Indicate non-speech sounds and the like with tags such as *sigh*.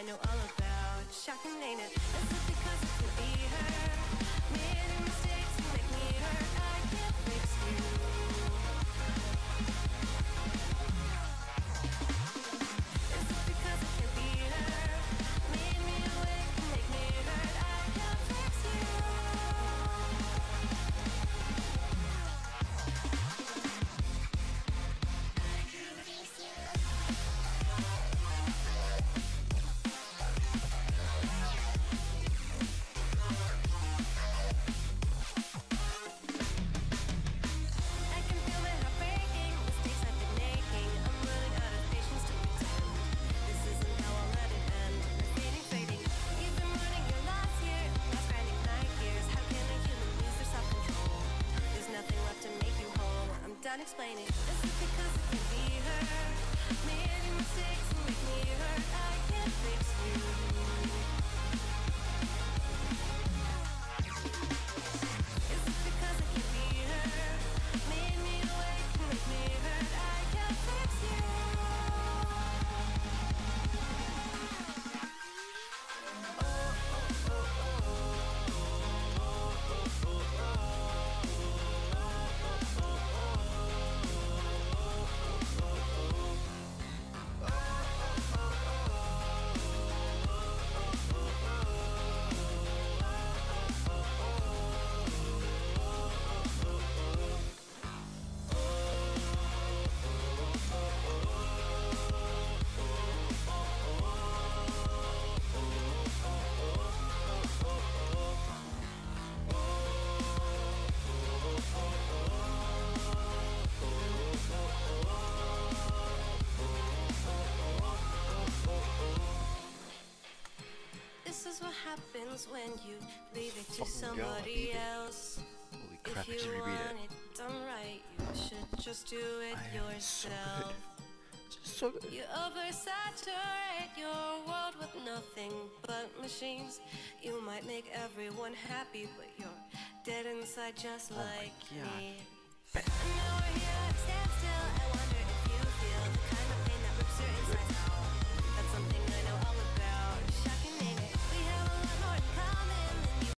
I know all about. Shocking, ain't it? That's it because it could be her. Done explaining. Is because it can be her? Happens when you leave it to go, somebody eat else. Holy If crap, I you reread want it. it done right, you should just do it I so yourself. good. *laughs* So good. You oversaturate your world with nothing but machines. You might make everyone happy, but you're dead inside just Oh like me.